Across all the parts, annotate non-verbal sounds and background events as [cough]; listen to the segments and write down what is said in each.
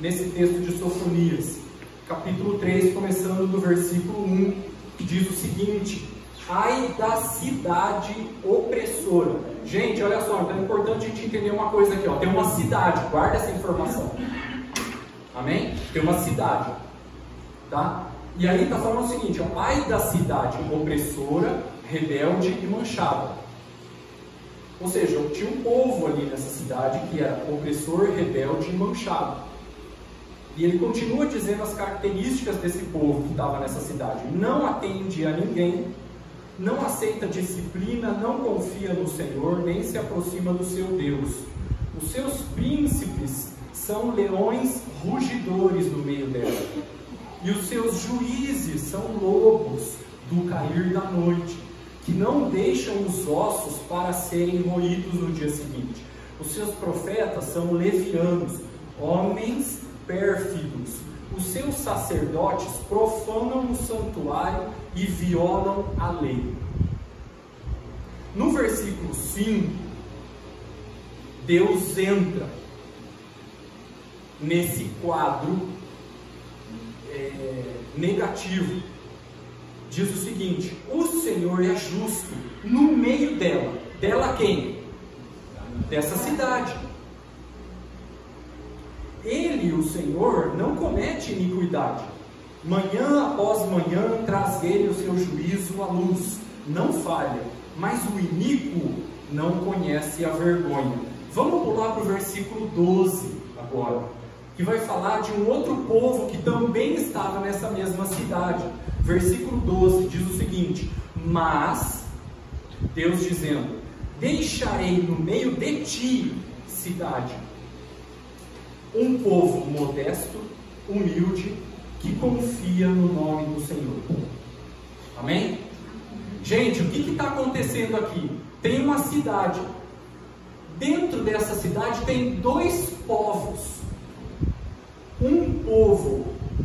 nesse texto de Sofonias, capítulo 3, começando do versículo 1, que diz o seguinte: Ai da cidade opressora. Gente, olha só, então é importante a gente entender uma coisa aqui, ó. Tem uma cidade, guarda essa informação. Amém? Tem uma cidade. Tá? E aí está falando o seguinte, ó, ai da cidade opressora, rebelde e manchada. Ou seja, tinha um povo ali nessa cidade que era opressor, rebelde e manchado. E ele continua dizendo as características desse povo que estava nessa cidade. Não atende a ninguém, não aceita disciplina, não confia no Senhor, nem se aproxima do seu Deus. Os seus príncipes são leões rugidores no meio dela, e os seus juízes são lobos do cair da noite, que não deixam os ossos para serem moídos no dia seguinte. Os seus profetas são levianos, homens pérfidos. Os seus sacerdotes profanam o santuário e violam a lei. No versículo 5, Deus entra nesse quadro é, negativo. Diz o seguinte: o Senhor é justo no meio dela. Dela quem? Dessa cidade. Ele, o Senhor, não comete iniquidade. Manhã após manhã traz ele o seu juízo à luz. Não falha, mas o iníquo não conhece a vergonha. Vamos pular para o versículo 12 agora, que vai falar de um outro povo que também estava nessa mesma cidade. Versículo 12 diz o seguinte: Mas, Deus dizendo: Deixarei no meio de ti, cidade, um povo modesto, humilde, que confia no nome do Senhor. Amém? Gente, o que está acontecendo aqui? Tem uma cidade. Dentro dessa cidade tem dois povos. Um povo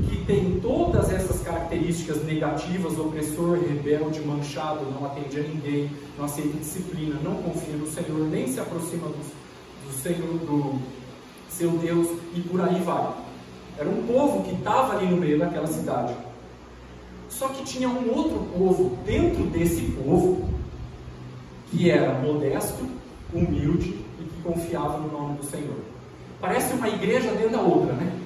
que tem todas essas características negativas, opressor, rebelde, manchado, não atende a ninguém, não aceita disciplina, não confia no Senhor, nem se aproxima do, do Senhor, do seu Deus e por aí vai. Era um povo que estava ali no meio daquela cidade. Só que tinha um outro povo dentro desse povo que era modesto, humilde e que confiava no nome do Senhor. Parece uma igreja dentro da outra, né?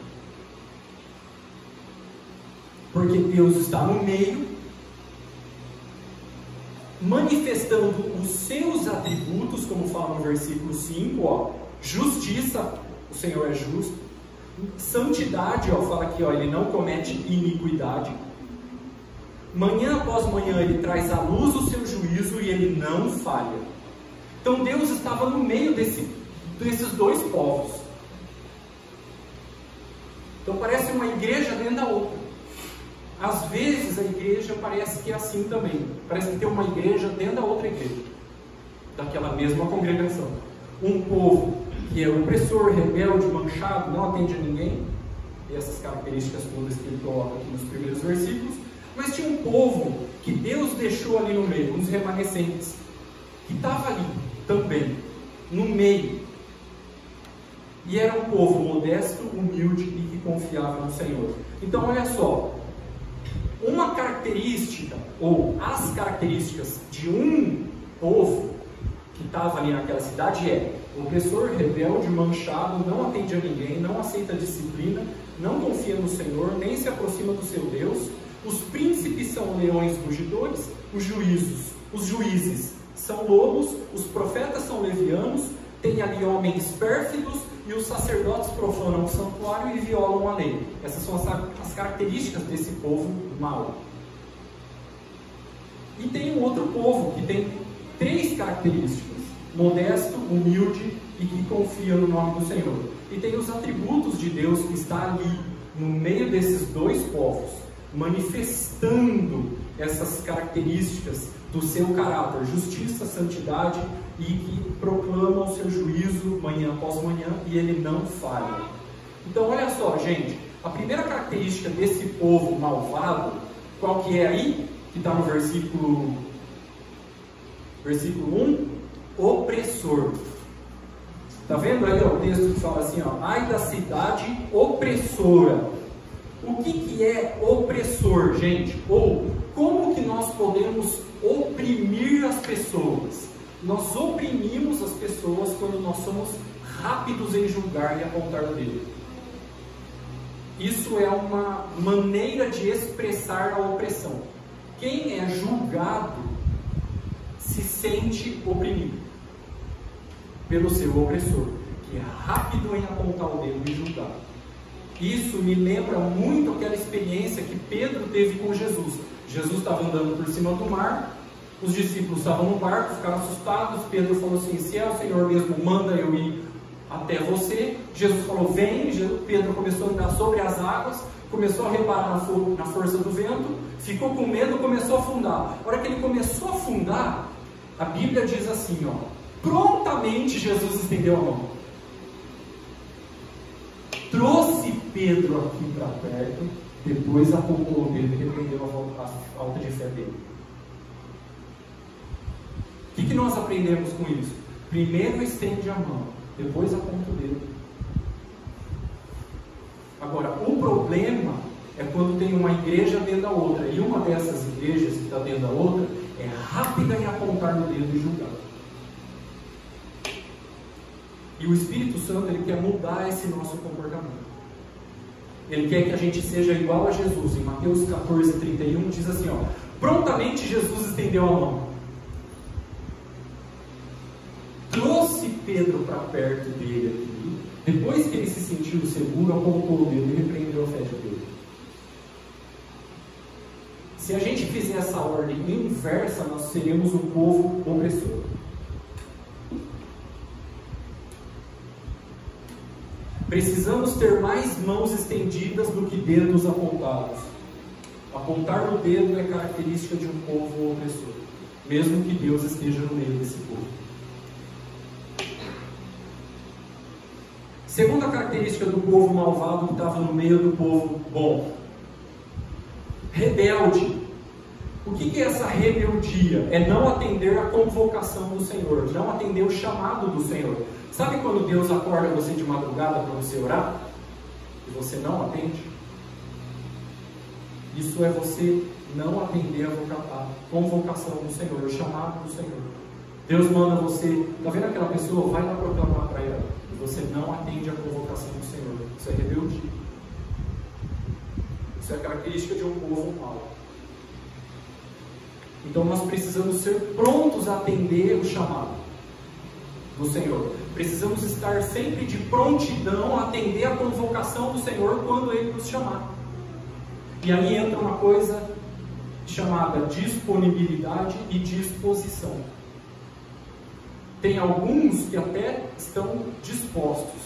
Porque Deus está no meio, manifestando os seus atributos, como fala no versículo 5, ó, justiça, o Senhor é justo, santidade, ó, fala aqui, ó, ele não comete iniquidade. Manhã após manhã ele traz à luz o seu juízo e ele não falha. Então Deus estava no meio desse, desses dois povos. Então parece uma igreja dentro da outra. Às vezes a igreja parece que é assim também. Parece que tem uma igreja dentro da outra igreja, daquela mesma congregação. Um povo que é opressor, rebelde, manchado, não atende a ninguém, e essas características todas que ele coloca aqui nos primeiros versículos. Mas tinha um povo que Deus deixou ali no meio, uns remanescentes, que estava ali também, no meio. E era um povo modesto, humilde e que confiava no Senhor. Então, olha só, uma característica, ou as características de um povo que estava ali naquela cidade é opressor, rebelde, manchado, não atende a ninguém, não aceita disciplina, não confia no Senhor, nem se aproxima do seu Deus. Os príncipes são leões rugidores, os juízos, os juízes são lobos, os profetas são levianos, tem ali homens pérfidos e os sacerdotes profanam o santuário e violam a lei. Essas são as, as características desse povo mau. E tem um outro povo que tem três características: modesto, humilde e que confia no nome do Senhor. E tem os atributos de Deus que está ali no meio desses dois povos, manifestando essas características do seu caráter, justiça, santidade e que proclama o seu juízo manhã após manhã e ele não falha. Então olha só, gente, a primeira característica desse povo malvado, qual que é aí? Que está no versículo, versículo 1, opressor. Tá vendo aí ó, o texto que fala assim, ó, ai da cidade opressora. O que, que é opressor, gente? Ou como que nós podemos oprimir as pessoas? Nós oprimimos as pessoas quando nós somos rápidos em julgar e apontar o dedo. Isso é uma maneira de expressar a opressão. Quem é julgado se sente oprimido pelo seu opressor, que é rápido em apontar o dedo e julgar. Isso me lembra muito aquela experiência que Pedro teve com Jesus. Jesus estava andando por cima do mar, os discípulos estavam no barco, ficaram assustados. Pedro falou assim: Se é o Senhor mesmo, manda eu ir até você. Jesus falou: Vem. Pedro começou a andar sobre as águas, começou a reparar na, for na força do vento, ficou com medo, começou a afundar. A hora que ele começou a afundar, a Bíblia diz assim: ó, prontamente Jesus estendeu a mão. Trouxe Pedro aqui para perto, depois apontou o dedo e repreendeu a falta de fé dele. O que, que nós aprendemos com isso? Primeiro estende a mão, depois aponta o dedo. Agora, o problema é quando tem uma igreja dentro da outra, e uma dessas igrejas que está dentro da outra é rápida em apontar no dedo e julgar. E o Espírito Santo ele quer mudar esse nosso comportamento. Ele quer que a gente seja igual a Jesus. Em Mateus 14, 31 diz assim: ó, prontamente Jesus estendeu a mão. Trouxe Pedro para perto dele aqui. Depois que ele se sentiu seguro, apontou o dedo e repreendeu a fé de Pedro. Se a gente fizer essa ordem inversa, nós seremos um povo opressor. Precisamos ter mais mãos estendidas do que dedos apontados. Apontar no dedo é característica de um povo opressor, mesmo que Deus esteja no meio desse povo. Segunda característica do povo malvado que estava no meio do povo bom: rebelde. O que é essa rebeldia? É não atender a convocação do Senhor, não atender o chamado do Senhor. Sabe quando Deus acorda você de madrugada para você orar e você não atende? Isso é você não atender a convocação do Senhor, o chamado do Senhor. Deus manda você, está vendo aquela pessoa? Vai lá proclamar para ela. E você não atende a convocação do Senhor. Isso é rebeldia. Isso é característica de um povo mau. Então nós precisamos ser prontos a atender o chamado do Senhor. Precisamos estar sempre de prontidão a atender a convocação do Senhor quando Ele nos chamar. E aí entra uma coisa chamada disponibilidade e disposição. Tem alguns que até estão dispostos,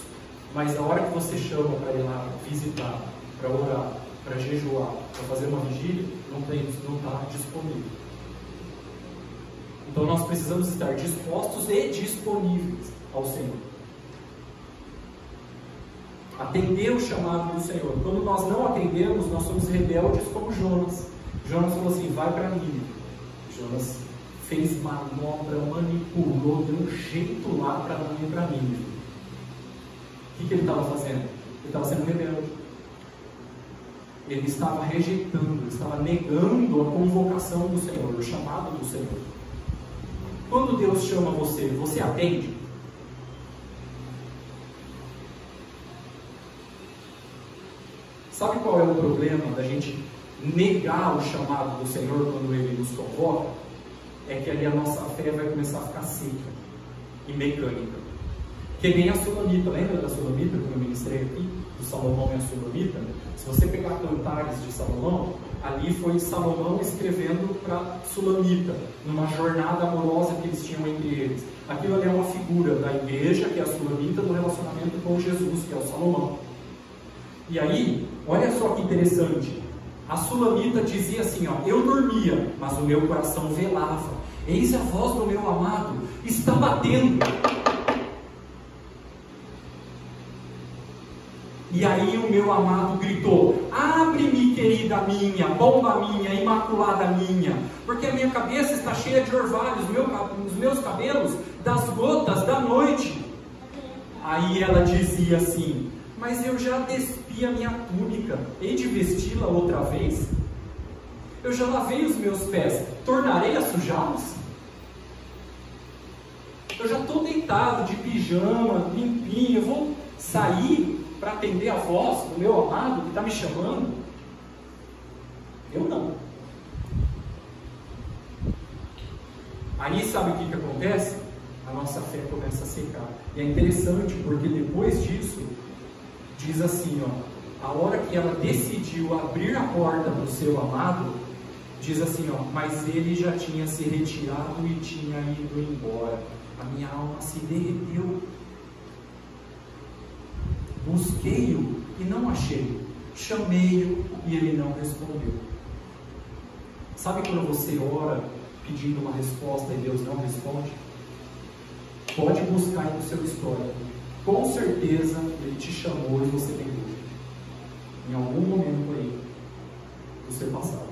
mas na hora que você chama para ir lá visitar, para orar, para jejuar, para fazer uma vigília, não tem, não está disponível. Então nós precisamos estar dispostos e disponíveis ao Senhor. Atender o chamado do Senhor. Quando nós não atendemos, nós somos rebeldes como Jonas. Jonas falou assim: vai para mim. Jonas fez manobra, manipulou, deu um jeito lá para não ir para mim. O que, que ele estava fazendo? Ele estava sendo rebelde. Ele estava rejeitando, ele estava negando a convocação do Senhor, o chamado do Senhor. Quando Deus chama você, você atende? Sabe qual é o problema da gente negar o chamado do Senhor quando Ele nos convoca? É que ali a nossa fé vai começar a ficar seca e mecânica. Que nem a Sulamita, lembra da Sulamita que eu ministrei aqui? Do Salomão e a Sulamita? Se você pegar cantares de Salomão, ali foi Salomão escrevendo para Sulamita, numa jornada amorosa que eles tinham entre eles. Aquilo ali é uma figura da igreja, que é a Sulamita, do relacionamento com Jesus, que é o Salomão. E aí, olha só que interessante. A Sulamita dizia assim: ó, Eu dormia, mas o meu coração velava. Eis a voz do meu amado, está batendo. E aí o meu amado gritou: Abre-me, querida minha, bomba minha, imaculada minha, porque a minha cabeça está cheia de orvalhos, meu, os meus cabelos das gotas da noite. Aí ela dizia assim: Mas eu já despi a minha túnica, hei de vesti-la outra vez? Eu já lavei os meus pés, tornarei a sujá-los? Eu já estou deitado de pijama, limpinho, eu vou sair para atender a voz do meu amado que está me chamando? Eu não. Aí sabe o que, que acontece? A nossa fé começa a secar. E é interessante porque depois disso, diz assim, ó, a hora que ela decidiu abrir a porta do seu amado, diz assim, ó, mas ele já tinha se retirado e tinha ido embora. A minha alma se derreteu. Busquei-o e não achei. Chamei-o e ele não respondeu. Sabe quando você ora pedindo uma resposta e Deus não responde? Pode buscar no seu histórico. Com certeza ele te chamou e você tem dúvida. Em algum momento aí do seu passado.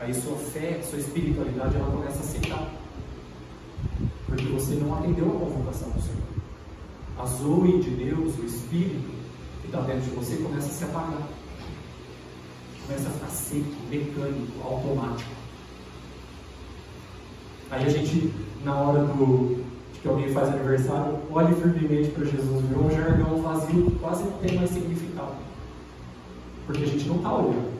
Aí sua fé, sua espiritualidade, ela começa a secar. Porque você não atendeu a convocação do Senhor. A zoe de Deus, o Espírito que está dentro de você, começa a se apagar. Começa a ficar seco, mecânico, automático. Aí a gente, na hora do, que alguém faz aniversário, olhe firmemente para Jesus, vê um jargão vazio, quase não tem mais significado. Porque a gente não está olhando.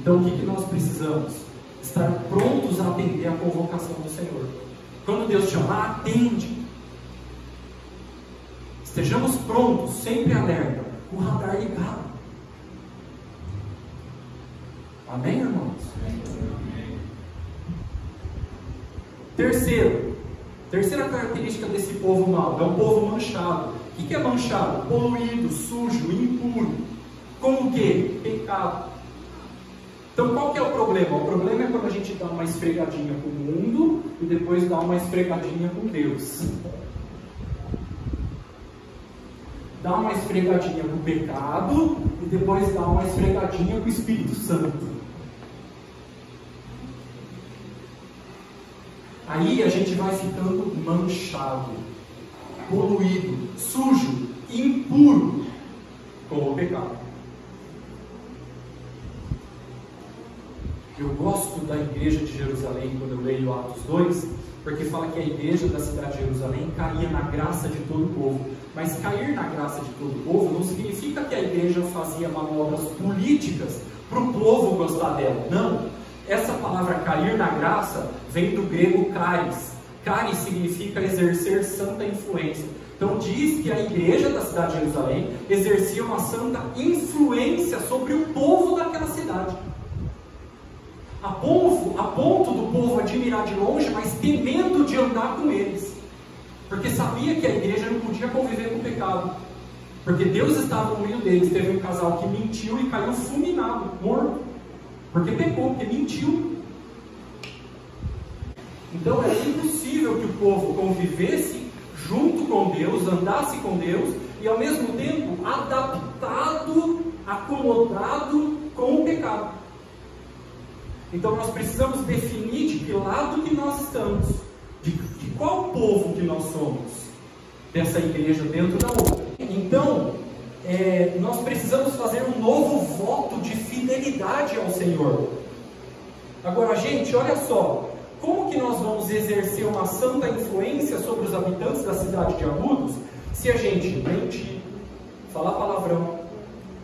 Então o que, que nós precisamos? Estar prontos a atender a convocação do Senhor. Quando Deus chamar, atende. Estejamos prontos, sempre alerta, com o radar ligado. Amém, irmãos? Terceiro, terceira característica desse povo mau é um povo manchado. O que é manchado? Poluído, sujo, impuro. Com o que? Pecado. Então qual que é o problema? O problema é quando a gente dá uma esfregadinha com o mundo e depois dá uma esfregadinha com Deus. Dá uma esfregadinha com o pecado e depois dá uma esfregadinha com o Espírito Santo. Aí a gente vai ficando manchado, poluído, sujo, impuro com o pecado. Eu gosto da igreja de Jerusalém quando eu leio Atos 2, porque fala que a igreja da cidade de Jerusalém caía na graça de todo o povo. Mas cair na graça de todo o povo não significa que a igreja fazia manobras políticas para o povo gostar dela. Não. Essa palavra cair na graça vem do grego caris. Caris significa exercer santa influência. Então diz que a igreja da cidade de Jerusalém exercia uma santa influência sobre o povo daquela cidade. A, povo, a ponto do povo admirar de longe, mas temendo de andar com eles. Porque sabia que a igreja não podia conviver com o pecado. Porque Deus estava no meio deles. Teve um casal que mentiu e caiu fulminado, morto. Porque pecou, porque mentiu. Então era impossível que o povo convivesse junto com Deus, andasse com Deus e ao mesmo tempo adaptado, acomodado com o pecado. Então nós precisamos definir de que lado que nós estamos, de, de qual povo que nós somos, dessa igreja dentro da outra. Então, é, nós precisamos fazer um novo voto de fidelidade ao Senhor. Agora, gente, olha só, como que nós vamos exercer uma santa influência sobre os habitantes da cidade de Agudos se a gente mentir, falar palavrão,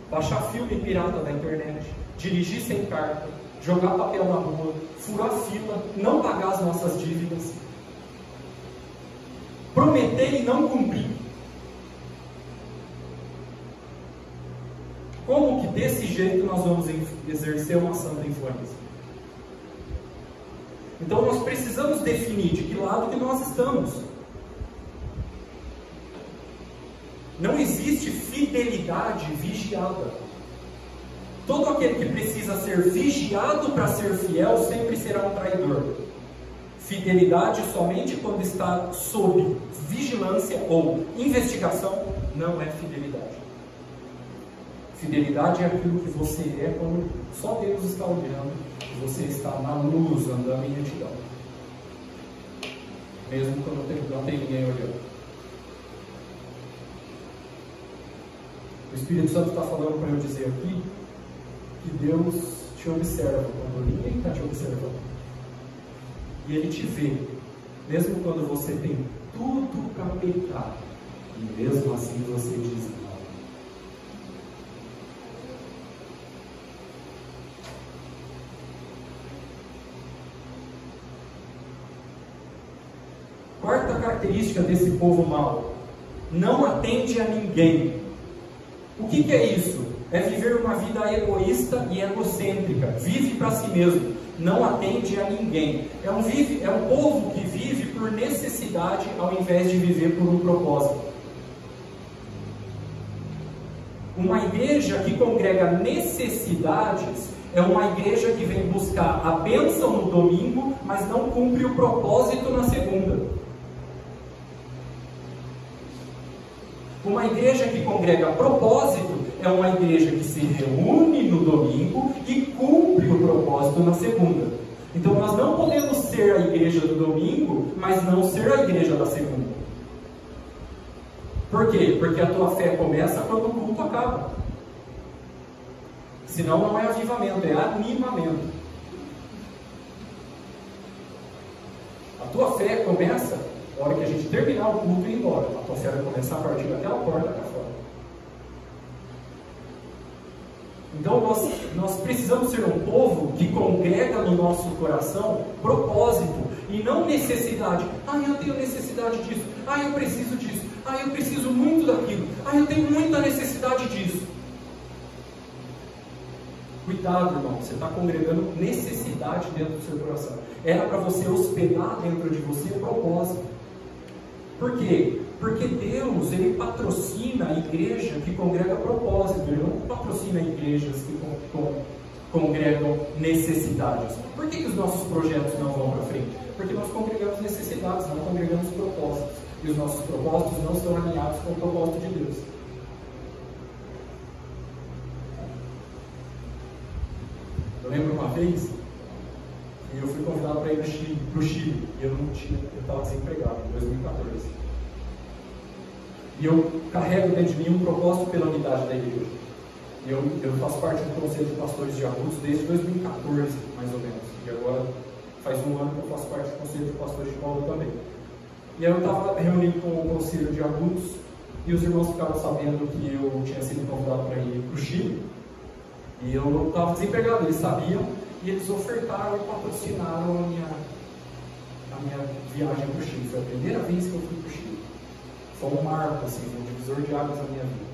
baixar filme pirata da internet, dirigir sem carta, jogar papel na rua, furar fila, não pagar as nossas dívidas, prometer e não cumprir? Como que desse jeito nós vamos exercer uma santa influência? Então nós precisamos definir de que lado que nós estamos. Não existe fidelidade vigiada. Todo aquele que precisa ser vigiado para ser fiel sempre será um traidor. Fidelidade somente quando está sob vigilância ou investigação não é fidelidade. Fidelidade é aquilo que você é quando só Deus está olhando e você está na luz, andando em retidão. mesmo quando não tem, ninguém olhando. O Espírito Santo está falando para eu dizer aqui que Deus te observa quando ninguém está te observando. E Ele te vê, mesmo quando você tem tudo peitar, e mesmo assim você diz não. Quarta característica desse povo mau: não atende a ninguém. O que, que é isso? É viver uma vida egoísta e egocêntrica. Vive para si mesmo, não atende a ninguém. É um, vive, é um povo que vive por necessidade ao invés de viver por um propósito. Uma igreja que congrega necessidades é uma igreja que vem buscar a bênção no domingo, mas não cumpre o propósito na segunda. Uma igreja que congrega propósito é uma igreja que se reúne no domingo e cumpre o propósito na segunda. Então nós não podemos ser a igreja do domingo, mas não ser a igreja da segunda. Por quê? Porque a tua fé começa quando o culto acaba. Senão não é avivamento, é animamento. A tua fé começa na hora que a gente terminar o culto e ir embora. A vai começar a partir daquela porta cá fora. Então nós, nós precisamos ser um povo que congrega no nosso coração propósito e não necessidade. Ah, eu tenho necessidade disso. Ah, eu preciso disso. Ah, eu preciso muito daquilo. Ah, eu tenho muita necessidade disso. Cuidado, irmão, você está congregando necessidade dentro do seu coração. Era para você hospedar dentro de você propósito. Por quê? Porque Deus, Ele patrocina a igreja que congrega propósito, Ele não patrocina igrejas que congregam necessidades. Por que, que os nossos projetos não vão para frente? Porque nós congregamos necessidades, não congregamos propósitos. E os nossos propósitos não estão alinhados com o propósito de Deus. Eu lembro uma vez que eu fui convidado para ir para o Chile, e eu não tinha, eu estava desempregado em 2014. E eu carrego dentro de mim um propósito pela unidade da igreja. Eu, eu faço parte do Conselho de Pastores de Agudos desde 2014, mais ou menos. E agora faz um ano que eu faço parte do Conselho de Pastores de Paulo também. E aí eu estava reunido com o Conselho de Agudos e os irmãos ficaram sabendo que eu tinha sido convidado para ir para o Chile. E eu estava desempregado, eles sabiam, e eles ofertaram e patrocinaram a minha, a minha viagem para o Chile. Foi a primeira vez que eu fui para o Chile. Foi um marco, assim, um divisor de águas na minha vida.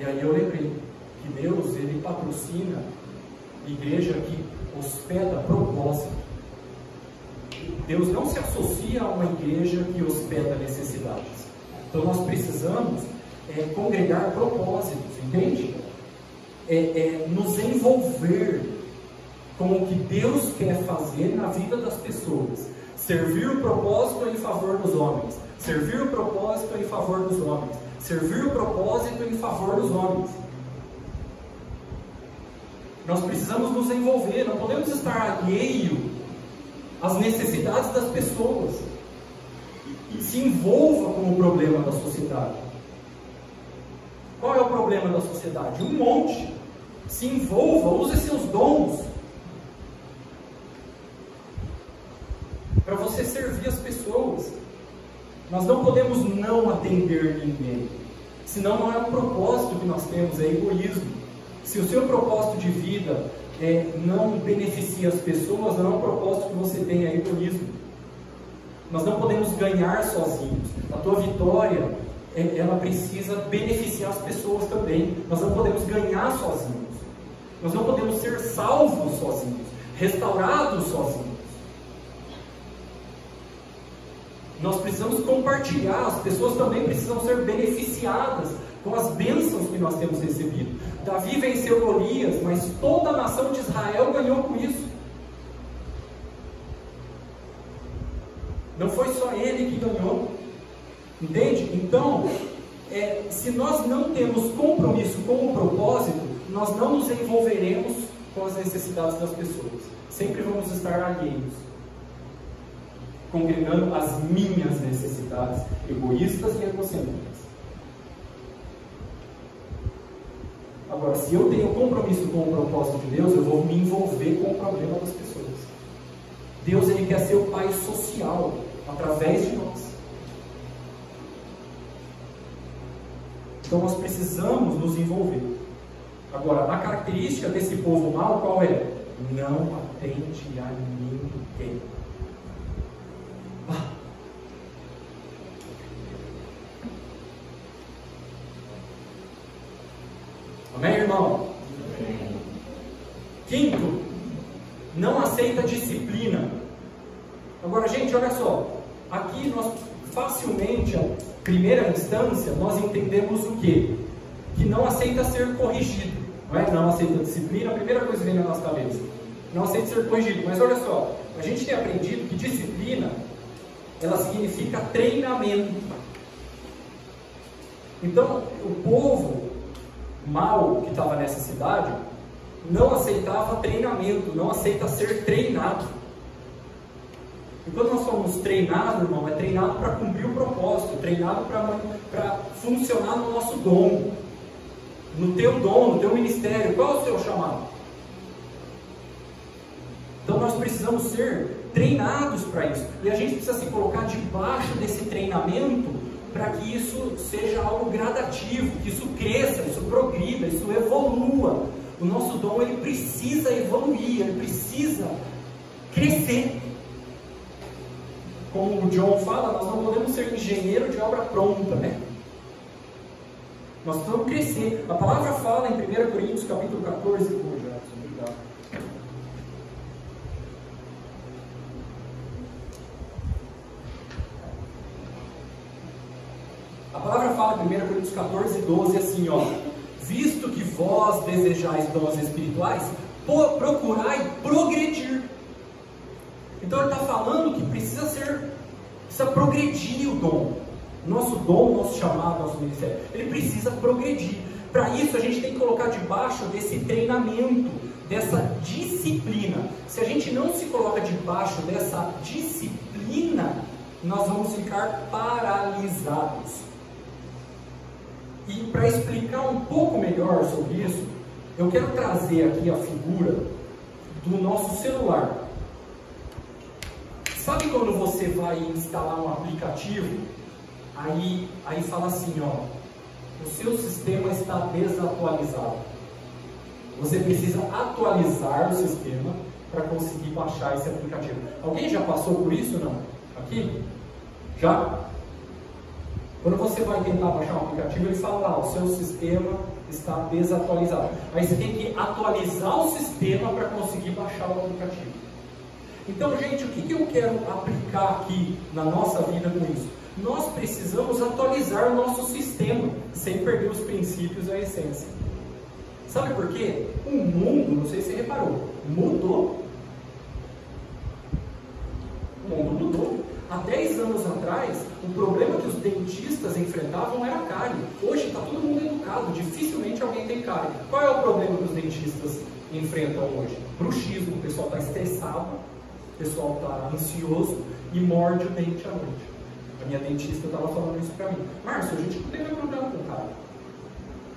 E aí eu lembrei que Deus, Ele patrocina igreja que hospeda propósito. Deus não se associa a uma igreja que hospeda necessidades. Então nós precisamos é, congregar propósitos, entende? É, é, nos envolver com o que Deus quer fazer na vida das pessoas. Servir o propósito em favor dos homens. Servir o propósito em favor dos homens. Servir o propósito em favor dos homens. Nós precisamos nos envolver, não podemos estar alheio às necessidades das pessoas. Se envolva com o problema da sociedade. Qual é o problema da sociedade? Um monte. Se envolva, use seus dons para você servir as pessoas. Nós não podemos não atender ninguém. Senão não é um propósito que nós temos, é egoísmo. Se o seu propósito de vida é, não beneficia as pessoas, não é um propósito que você tem, é egoísmo. Nós não podemos ganhar sozinhos. A tua vitória, é, ela precisa beneficiar as pessoas também. Nós não podemos ganhar sozinhos. Nós não podemos ser salvos sozinhos, restaurados sozinhos. Nós precisamos compartilhar, as pessoas também precisam ser beneficiadas com as bênçãos que nós temos recebido. Davi venceu Golias, mas toda a nação de Israel ganhou com isso. Não foi só ele que ganhou. Entende? Então, é, se nós não temos compromisso com o propósito, nós não nos envolveremos com as necessidades das pessoas. Sempre vamos estar alheios. Congregando as minhas necessidades egoístas e egocêntricas. Agora, se eu tenho compromisso com o propósito de Deus, eu vou me envolver com o problema das pessoas. Deus ele quer ser o pai social através de nós. Então nós precisamos nos envolver. Agora, a característica desse povo mau qual é? Não atende a ninguém. Ah. Amém, irmão? Amém. Quinto, não aceita disciplina. Agora, gente, olha só. Aqui nós facilmente, a primeira instância, nós entendemos o quê? Que não aceita ser corrigido. Não é? Não aceita disciplina, a primeira coisa que vem na nossa cabeça. Não aceita ser corrigido. Mas olha só, a gente tem aprendido que disciplina, ela significa treinamento. Então, o povo mal que estava nessa cidade não aceitava treinamento, não aceita ser treinado. E quando nós somos treinados, irmão, é treinado para cumprir o propósito, treinado para funcionar no nosso dom, no teu dom, no teu ministério. Qual é o seu chamado? Então nós precisamos ser treinados para isso. E a gente precisa se colocar debaixo desse treinamento para que isso seja algo gradativo, que isso cresça, isso progrida, isso evolua. O nosso dom ele precisa evoluir, ele precisa crescer. Como o John fala, nós não podemos ser engenheiro de obra pronta, né? Nós precisamos crescer. A palavra fala em 1 Coríntios capítulo 14, oh, Jackson, obrigado. A palavra fala em 1 Coríntios 14, 12 assim, ó. Visto que vós desejais dons espirituais, procurai progredir. Então ele está falando que precisa ser, precisa progredir o dom. Nosso dom, nosso chamado, nosso ministério, ele precisa progredir. Para isso a gente tem que colocar debaixo desse treinamento, dessa disciplina. Se a gente não se coloca debaixo dessa disciplina, nós vamos ficar paralisados. E para explicar um pouco melhor sobre isso, eu quero trazer aqui a figura do nosso celular. Sabe quando você vai instalar um aplicativo, aí, aí fala assim, ó, o seu sistema está desatualizado. Você precisa atualizar o sistema para conseguir baixar esse aplicativo. Alguém já passou por isso não? Aqui? Já? Quando você vai tentar baixar um aplicativo, ele fala lá, o seu sistema está desatualizado. Aí você tem que atualizar o sistema para conseguir baixar o aplicativo. Então, gente, o que, que eu quero aplicar aqui na nossa vida com isso? Nós precisamos atualizar o nosso sistema, sem perder os princípios e a essência. Sabe por quê? O mundo, não sei se você reparou, mudou. O mundo mudou. Há 10 anos atrás, o problema que os dentistas enfrentavam era cárie. Hoje está todo mundo educado, dificilmente alguém tem cárie. Qual é o problema que os dentistas enfrentam hoje? Bruxismo, o pessoal está estressado, o pessoal está ansioso e morde o dente à noite. A minha dentista estava falando isso para mim. Márcio, a gente não teve problema com cárie.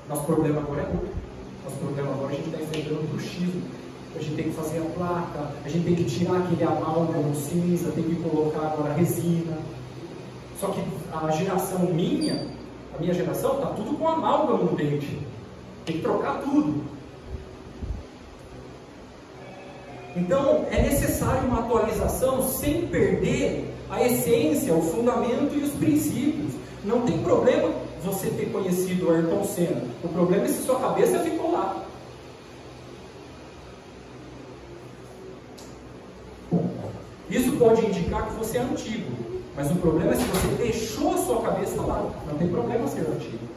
Nosso problema agora é outro. Nosso problema agora a gente está enfrentando bruxismo a gente tem que fazer a placa, a gente tem que tirar aquele amálgamo cinza, tem que colocar agora resina. Só que a geração minha, a minha geração, está tudo com amálgamo no dente. Tem que trocar tudo. Então é necessário uma atualização sem perder a essência, o fundamento e os princípios. Não tem problema você ter conhecido o Ayrton Senna. O problema é se sua cabeça ficou lá. Isso pode indicar que você é antigo, mas o problema é se você deixou a sua cabeça lá. Não tem problema ser antigo.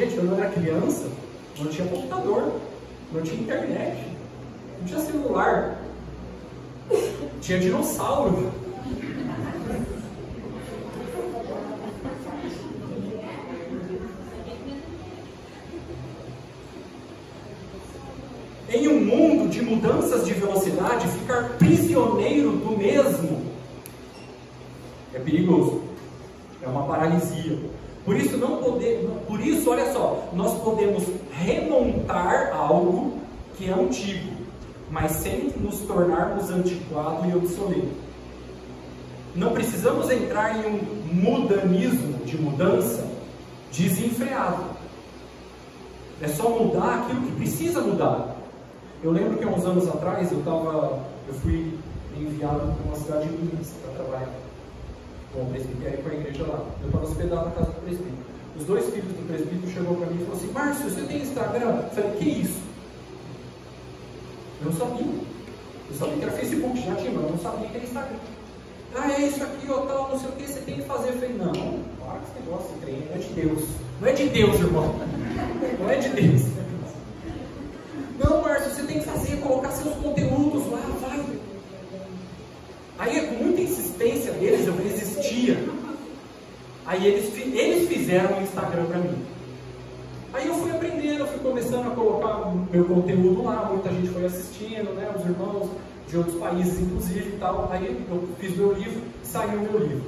Gente, quando eu era criança, não tinha computador, não tinha internet, não tinha celular, tinha dinossauro. Em um mundo de mudanças de velocidade, ficar prisioneiro do mesmo é perigoso. Podemos remontar algo que é antigo, mas sem nos tornarmos antiquado e obsoleto. Não precisamos entrar em um mudanismo de mudança desenfreado. É só mudar aquilo que precisa mudar. Eu lembro que há uns anos atrás eu tava, eu fui enviado para uma cidade de Minas para trabalhar com o presbítero e com a igreja lá. Eu estava hospedado na casa do presbítero. Os dois filhos do presbítero chegou para mim e falou assim: Márcio, você tem Instagram? Eu falei: Que isso? Eu não sabia. Eu sabia que era Facebook, já tinha, mas eu não sabia que era Instagram. Ah, é isso aqui, ou tal, não sei o que, você tem que fazer. Eu falei: Não, para que esse negócio de trem, não é de Deus. Não é de Deus, irmão. [laughs] Não é de Deus. Não, Márcio, você tem que fazer, colocar seus conteúdos lá, vai. Aí, com muita insistência deles, eu resistia. Aí eles, eles fizeram o Instagram para mim. Aí eu fui aprendendo, eu fui começando a colocar meu conteúdo lá, muita gente foi assistindo, né, os irmãos de outros países, inclusive e tal. Aí eu fiz meu livro, saiu meu livro.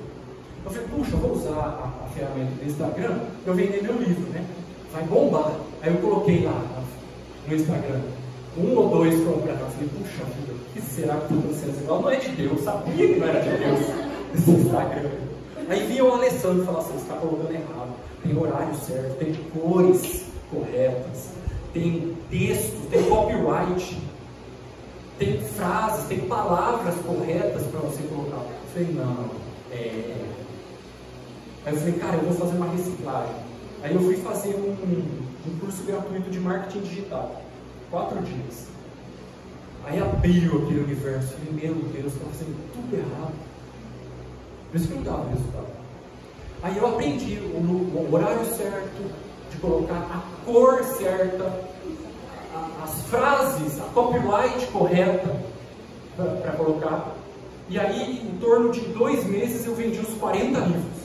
Eu falei, puxa, eu vou usar a, a ferramenta do Instagram para vender meu livro, né? Vai bombar. Aí eu coloquei lá no Instagram, um ou dois compraram. Eu falei, puxa o que será que está acontecendo? Não é de Deus, sabia que não era de Deus esse Instagram. Aí vinha o Alessandro e falava assim, você está colocando errado, tem horário certo, tem cores corretas, tem texto, tem copyright, tem frases, tem palavras corretas para você colocar. Eu falei, não, é. Aí eu falei, cara, eu vou fazer uma reciclagem. Aí eu fui fazer um, um curso gratuito de marketing digital. Quatro dias. Aí abriu aquele universo. Falei, meu Deus, estou fazendo tudo errado. Por isso que não dava resultado. Aí eu aprendi o, o horário certo, de colocar a cor certa, a, as frases, a copyright correta para colocar. E aí, em torno de dois meses, eu vendi os 40 livros.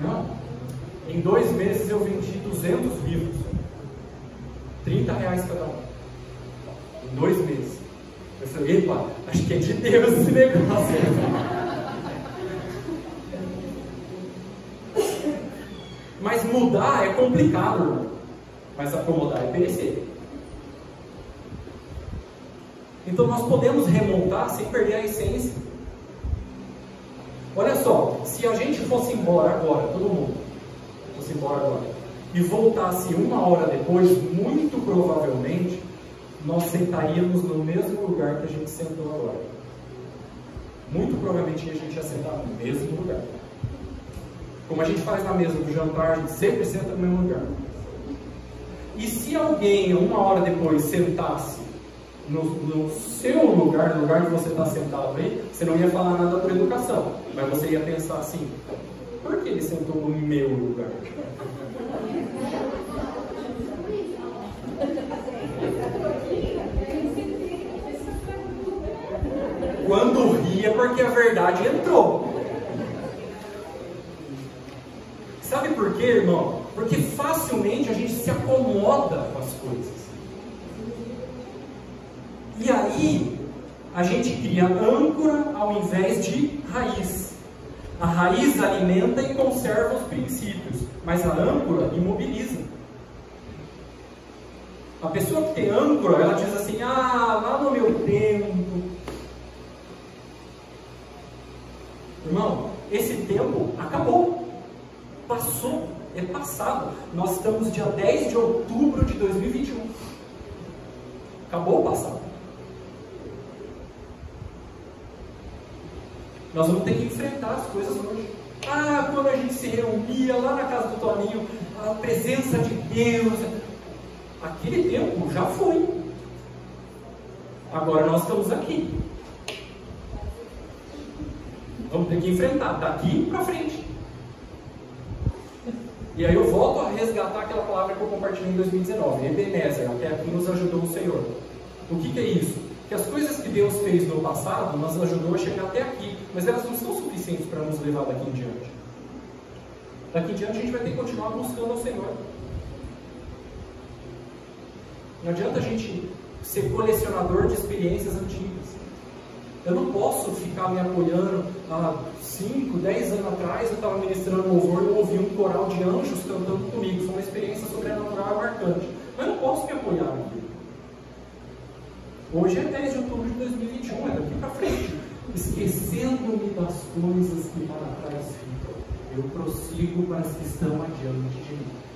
Não. Em dois meses, eu vendi 200 livros. 30 reais cada um. Em dois meses. Eu falei, epa, acho que é de Deus esse negócio. Mas mudar é complicado. Mas acomodar é perecer. Então nós podemos remontar sem perder a essência. Olha só, se a gente fosse embora agora, todo mundo, fosse embora agora, e voltasse uma hora depois, muito provavelmente, nós sentaríamos no mesmo lugar que a gente sentou agora. Muito provavelmente a gente ia sentar no mesmo lugar. Como a gente faz na mesa do jantar, a gente sempre senta no mesmo lugar. E se alguém, uma hora depois, sentasse no, no seu lugar, no lugar que você está sentado aí, você não ia falar nada por educação, mas você ia pensar assim: por que ele sentou no meu lugar? Porque a verdade entrou. Sabe por quê, irmão? Porque facilmente a gente se acomoda com as coisas. E aí, a gente cria âncora ao invés de raiz. A raiz alimenta e conserva os princípios, mas a âncora imobiliza. A pessoa que tem âncora, ela diz assim: ah, lá no meu tempo. Irmão, esse tempo acabou. Passou, é passado. Nós estamos dia 10 de outubro de 2021. Acabou o passado. Nós vamos ter que enfrentar as coisas hoje. Ah, quando a gente se reunia lá na casa do Toninho, a presença de Deus. Aquele tempo já foi. Agora nós estamos aqui. Vamos ter que enfrentar daqui para frente. E aí eu volto a resgatar aquela palavra que eu compartilhei em 2019, Ebenezer, até aqui nos ajudou o Senhor. O que, que é isso? Que as coisas que Deus fez no passado nos ajudou a chegar até aqui, mas elas não são suficientes para nos levar daqui em diante. Daqui em diante a gente vai ter que continuar buscando o Senhor. Não adianta a gente ser colecionador de experiências antigas. Eu não posso ficar me apoiando. Há 5, 10 anos atrás eu estava ministrando louvor e eu ouvi um coral de anjos cantando comigo. Foi uma experiência sobrenatural marcante. Mas eu não posso me apoiar naquilo. Hoje é 10 de outubro de 2021, é daqui para frente. Esquecendo-me das coisas que para trás ficam, eu prossigo para as que estão adiante de mim.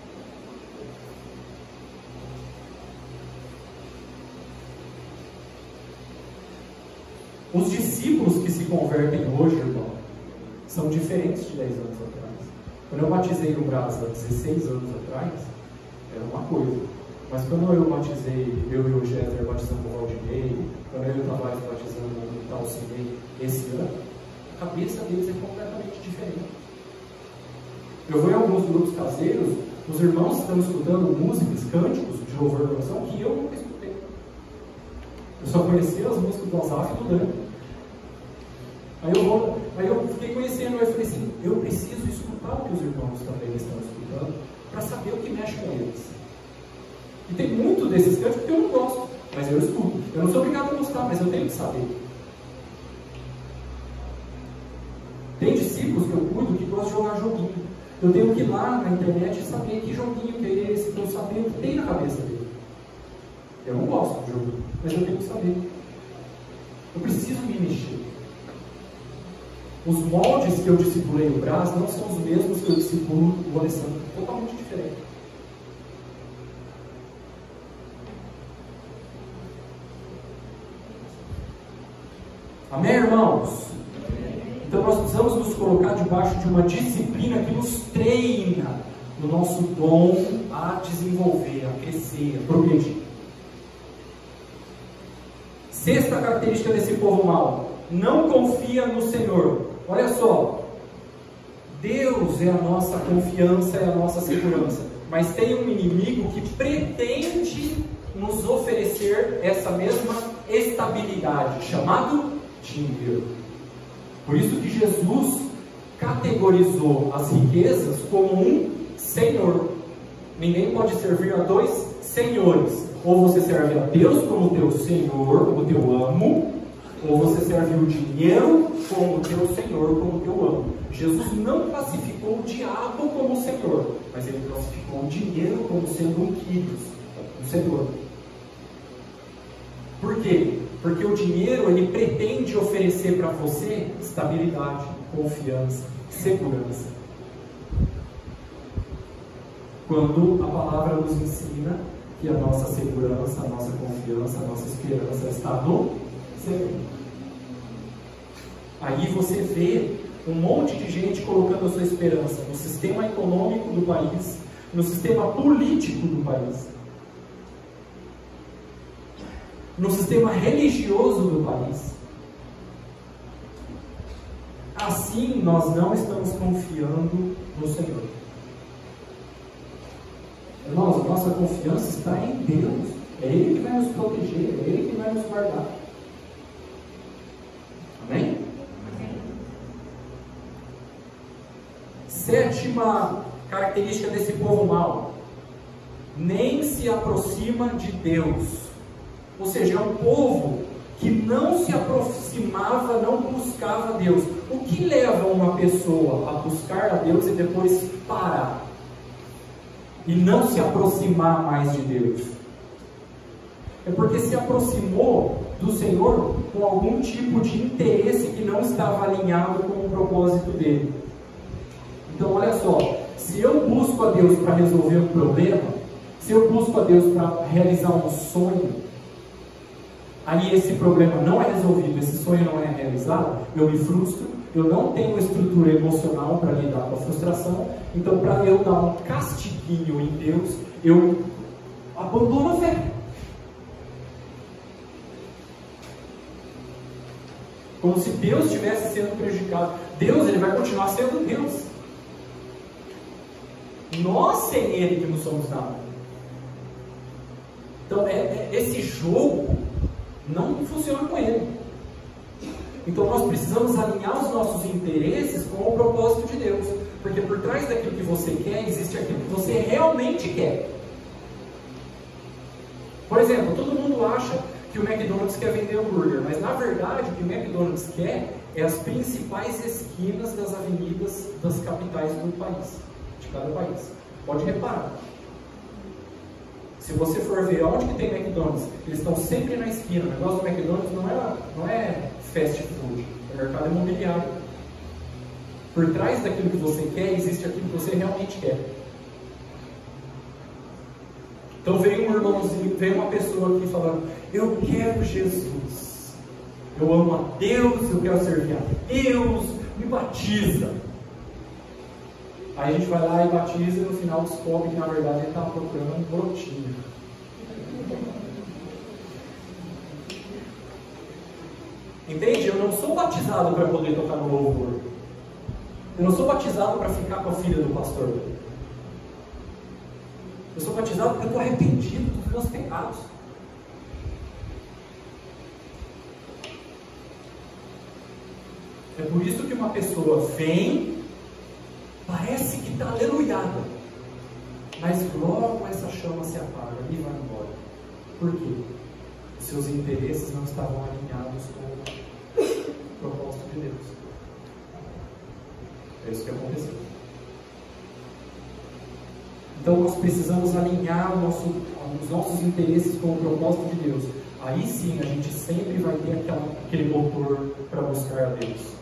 Os discípulos que se convertem hoje, irmão, são diferentes de 10 anos atrás. Quando eu batizei no Brasa há 16 anos atrás, era uma coisa. Mas quando eu batizei, eu e o Jéssica batizamos o Valdinei, quando eu e o Tavares batizamos o Talcinei esse ano, a cabeça deles é completamente diferente. Eu vou em alguns grupos caseiros, os irmãos estão escutando músicas, cânticos de louvor e oração que eu nunca escutei. Eu só conhecia as músicas do Asaf e do Dani. Aí eu, aí eu fiquei conhecendo, eu falei assim, eu preciso escutar o que os irmãos também estão escutando, para saber o que mexe com eles. E tem muito desses cantos que eu não gosto, mas eu escuto. Eu não sou obrigado a gostar, mas eu tenho que saber. Tem discípulos que eu cuido que gostam de jogar joguinho. Eu tenho que ir lá na internet e saber que joguinho que é esse, para eu saber o que tem na cabeça dele. Eu não gosto de jogo, mas eu tenho que saber. Eu preciso me mexer. Os moldes que eu discipulei no Brás não são os mesmos que eu discipulo o Alessandro, totalmente diferente. Amém, irmãos? Então nós precisamos nos colocar debaixo de uma disciplina que nos treina no nosso dom a desenvolver, a crescer, a progredir. Sexta característica desse povo mau: não confia no Senhor. Olha só, Deus é a nossa confiança, é a nossa segurança. Mas tem um inimigo que pretende nos oferecer essa mesma estabilidade, chamado dinheiro. Por isso que Jesus categorizou as riquezas como um senhor. Ninguém pode servir a dois senhores. Ou você serve a Deus como teu senhor, como teu amo, ou você serve o dinheiro como teu Senhor, como teu amo. Jesus não classificou o diabo como Senhor, mas ele classificou o dinheiro como sendo um quilos, um Senhor. Por quê? Porque o dinheiro ele pretende oferecer para você estabilidade, confiança, segurança. Quando a palavra nos ensina que a nossa segurança, a nossa confiança, a nossa esperança está no Senhor. Aí você vê um monte de gente colocando a sua esperança no sistema econômico do país, no sistema político do país, no sistema religioso do país. Assim, nós não estamos confiando no Senhor. A nossa confiança está em Deus. É Ele que vai nos proteger, é Ele que vai nos guardar. Amém? Sétima característica desse povo mau: nem se aproxima de Deus. Ou seja, é um povo que não se aproximava, não buscava Deus. O que leva uma pessoa a buscar a Deus e depois parar? E não se aproximar mais de Deus? É porque se aproximou do Senhor com algum tipo de interesse que não estava alinhado com o propósito dele. Então, olha só, se eu busco a Deus para resolver um problema, se eu busco a Deus para realizar um sonho, aí esse problema não é resolvido, esse sonho não é realizado, eu me frustro, eu não tenho estrutura emocional para lidar com a frustração, então para eu dar um castiguinho em Deus, eu abandono a fé. Como se Deus estivesse sendo prejudicado. Deus, ele vai continuar sendo Deus. Nós sem Ele que não somos nada. Então, é, é, esse jogo não funciona com Ele. Então, nós precisamos alinhar os nossos interesses com o propósito de Deus. Porque por trás daquilo que você quer, existe aquilo que você realmente quer. Por exemplo, todo mundo acha que o McDonald's quer vender hambúrguer, mas na verdade o que o McDonald's quer é as principais esquinas das avenidas das capitais do país, de cada país. Pode reparar. Se você for ver onde que tem McDonald's, eles estão sempre na esquina. O negócio do McDonald's não é, não é fast food, é mercado imobiliário. Por trás daquilo que você quer, existe aquilo que você realmente quer. Então veio um irmãozinho, veio uma pessoa aqui falando, eu quero Jesus. Eu amo a Deus, eu quero servir a Deus, me batiza. Aí a gente vai lá e batiza e no final descobre que na verdade ele estava procurando um brotinho. Entende? Eu não sou batizado para poder tocar no louvor. Eu não sou batizado para ficar com a filha do pastor. Eu sou batizado porque eu estou arrependido dos meus pecados. É por isso que uma pessoa vem, parece que está aleluiada, mas logo essa chama se apaga e vai embora. Por quê? Seus interesses não estavam alinhados com o propósito de Deus. É isso que aconteceu. Então nós precisamos alinhar nosso, os nossos interesses com o propósito de Deus. Aí sim a gente sempre vai ter aquela, aquele motor para buscar a Deus.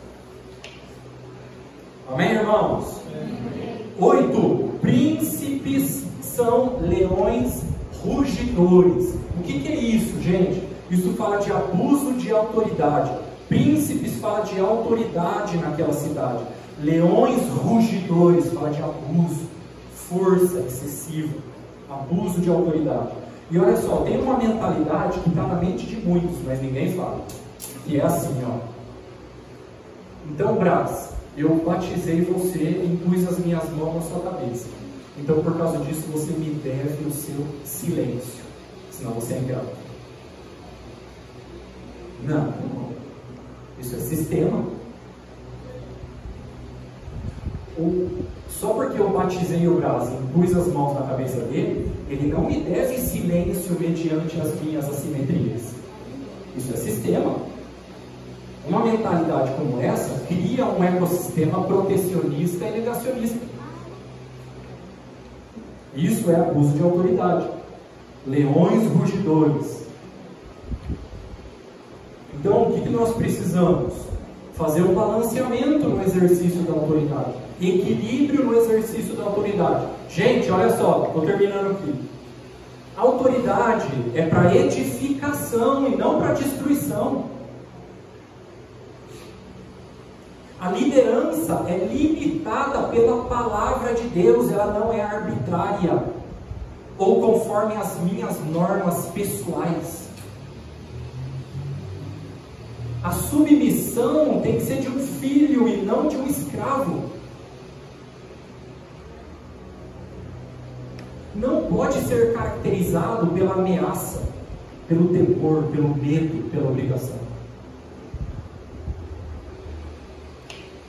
Amém, irmãos? Oito. Príncipes são leões rugidores. O que, que é isso, gente? Isso fala de abuso de autoridade. Príncipes fala de autoridade naquela cidade. Leões rugidores fala de abuso, força excessiva, abuso de autoridade. E olha só, tem uma mentalidade que está na mente de muitos, mas ninguém fala. Que é assim, ó. Então, Brás, eu batizei você e impus as minhas mãos na sua cabeça. Então, por causa disso, você me deve o seu silêncio. Senão você é ingrato. Não, isso é sistema. O, só porque eu batizei o braço e impus as mãos na cabeça dele, ele não me deve silêncio mediante as minhas assimetrias. Isso é sistema. Uma mentalidade como essa cria um ecossistema protecionista e negacionista. Isso é abuso de autoridade. Leões rugidores. Então, o que nós precisamos? Fazer um balanceamento no exercício da autoridade. Equilíbrio no exercício da autoridade. Gente, olha só, estou terminando aqui. Autoridade é para edificação e não para destruição. A liderança é limitada pela palavra de Deus, ela não é arbitrária ou conforme as minhas normas pessoais. A submissão tem que ser de um filho e não de um escravo. Não pode ser caracterizado pela ameaça, pelo temor, pelo medo, pela obrigação.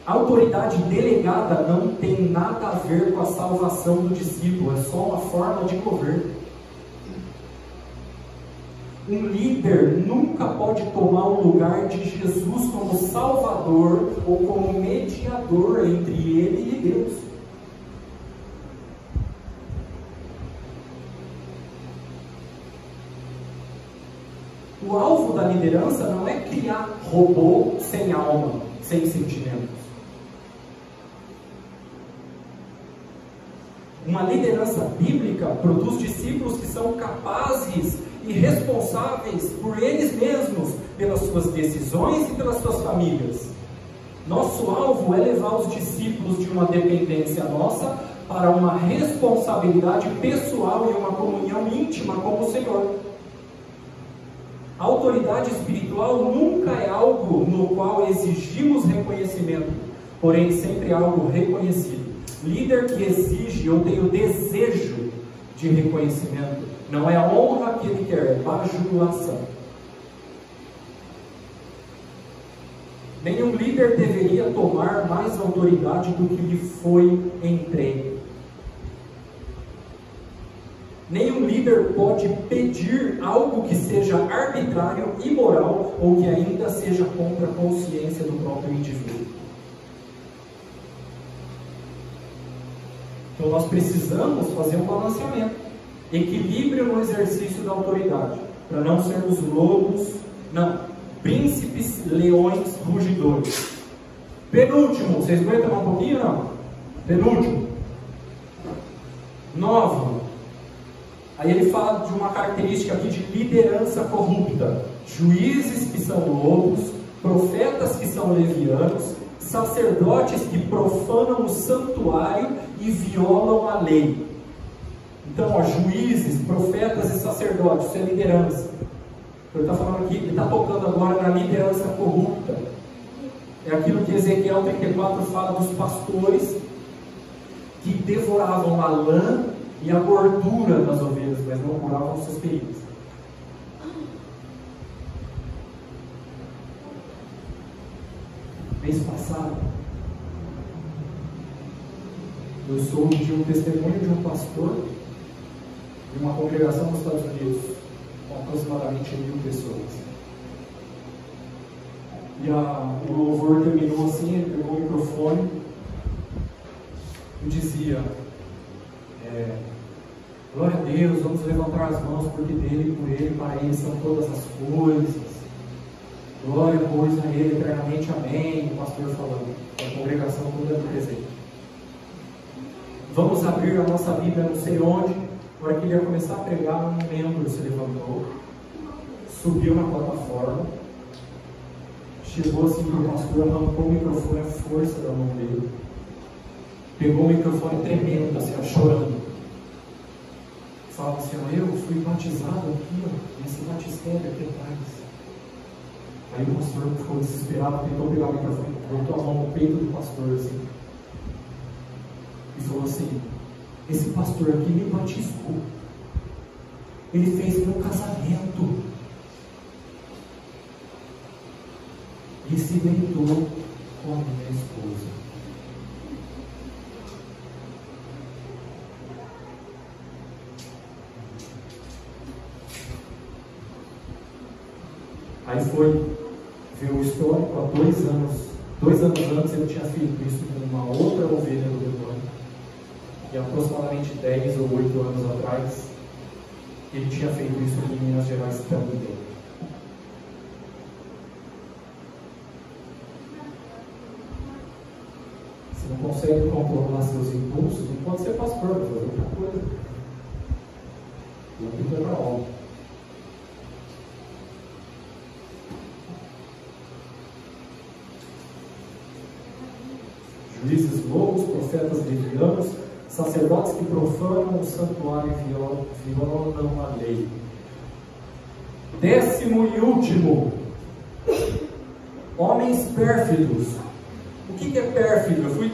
A autoridade delegada não tem nada a ver com a salvação do discípulo, é só uma forma de governo. Um líder nunca pode tomar o lugar de Jesus como Salvador ou como mediador entre ele e Deus. O alvo da liderança não é criar robô sem alma, sem sentimentos. Uma liderança bíblica produz discípulos que são capazes e responsáveis por eles mesmos, pelas suas decisões e pelas suas famílias. Nosso alvo é levar os discípulos de uma dependência nossa para uma responsabilidade pessoal e uma comunhão íntima com o Senhor. A autoridade espiritual nunca é algo no qual exigimos reconhecimento, porém sempre é algo reconhecido. Líder que exige ou tem o desejo de reconhecimento, não é a honra que ele quer, é bajulação. Nenhum líder deveria tomar mais autoridade do que lhe foi entregue. Nenhum líder pode pedir algo que seja arbitrário, imoral ou que ainda seja contra a consciência do próprio indivíduo. Então nós precisamos fazer um balanceamento, equilíbrio no exercício da autoridade, para não sermos lobos, não, príncipes, leões, rugidores. Penúltimo, vocês aguentam um pouquinho não? Penúltimo. Nove. Aí ele fala de uma característica aqui de liderança corrupta. Juízes que são lobos, profetas que são levianos, sacerdotes que profanam o santuário e violam a lei. Então, ó, juízes, profetas e sacerdotes, isso é liderança. Ele está falando aqui, ele está tocando agora na liderança corrupta. É aquilo que Ezequiel 34 fala dos pastores que devoravam a lã e a gordura das ovelhas, mas não curavam suas feridas. Mês passado, eu soube de um testemunho de um pastor de uma congregação nos Estados Unidos, com aproximadamente mil pessoas. E a, o louvor terminou assim, ele pegou o microfone e dizia, é, glória a Deus, vamos levantar as mãos, porque dele, por ele, para ele são todas as coisas. Glória, pois, a ele eternamente, amém. O pastor falando, a congregação toda presente. Vamos abrir a nossa Bíblia não sei onde. Hora que ele ia começar a pregar, um membro se levantou, subiu na plataforma, chegou assim para o pastor, arrancou o microfone à força da mão dele, pegou o microfone tremendo, assim, chorando. Fala assim, eu fui batizado aqui, ó, nesse batistério aqui atrás. Aí o pastor ficou desesperado, tentou pegar o microfone, botou a mão no peito do pastor assim e falou assim: Esse pastor aqui me batizou. Ele fez meu casamento. E se deitou com a minha esposa. Aí foi ver o histórico, há dois anos, dois anos antes ele tinha feito isso com uma outra ovelha do rebanho e aproximadamente 10 ou 8 anos atrás, ele tinha feito isso aqui em Minas Gerais também. Você não consegue controlar seus impulsos, não pode ser pastor, outra coisa. Não na obra. Juízes loucos, profetas levianos, sacerdotes que profanam o santuário e violam, violam a lei. Décimo e último, homens pérfidos. O que é pérfido? Eu fui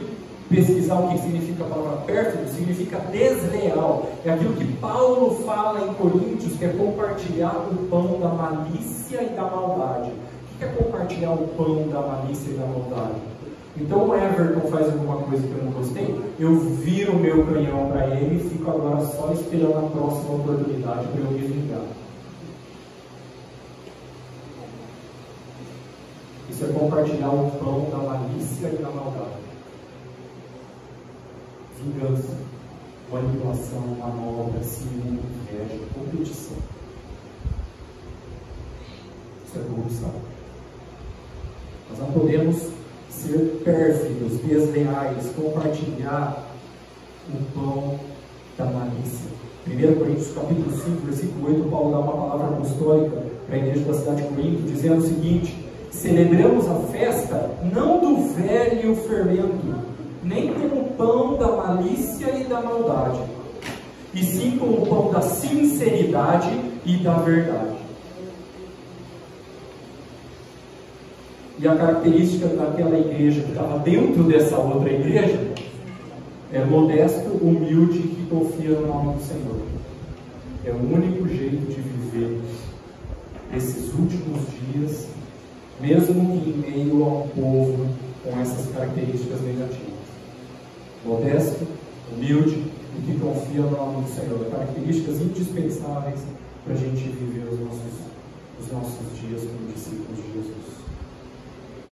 pesquisar o que significa a palavra pérfido, significa desleal. É aquilo que Paulo fala em Coríntios, que é compartilhar o pão da malícia e da maldade. O que é compartilhar o pão da malícia e da maldade? Então o Everton faz alguma coisa que eu não gostei, eu viro o meu canhão para ele e fico agora só esperando a próxima oportunidade para eu me vingar. Isso é compartilhar o pão da malícia e da maldade. Vingança, manipulação, manobra, ciúme, inveja, competição. Isso é corrupção. Nós não podemos ser pérfidos, desleais, compartilhar o pão da malícia. 1 Coríntios capítulo 5, versículo 8, Paulo dá uma palavra apostólica para a igreja da cidade de Corinto, dizendo o seguinte: celebramos a festa não do velho fermento, nem com o pão da malícia e da maldade, e sim com o pão da sinceridade e da verdade. E a característica daquela igreja que estava dentro dessa outra igreja é modesto, humilde que confia no nome do Senhor. É o único jeito de viver esses últimos dias, mesmo que em meio a um povo com essas características negativas. Modesto, humilde e que confia no nome do Senhor. Características indispensáveis para a gente viver os nossos, os nossos dias como discípulos de Jesus.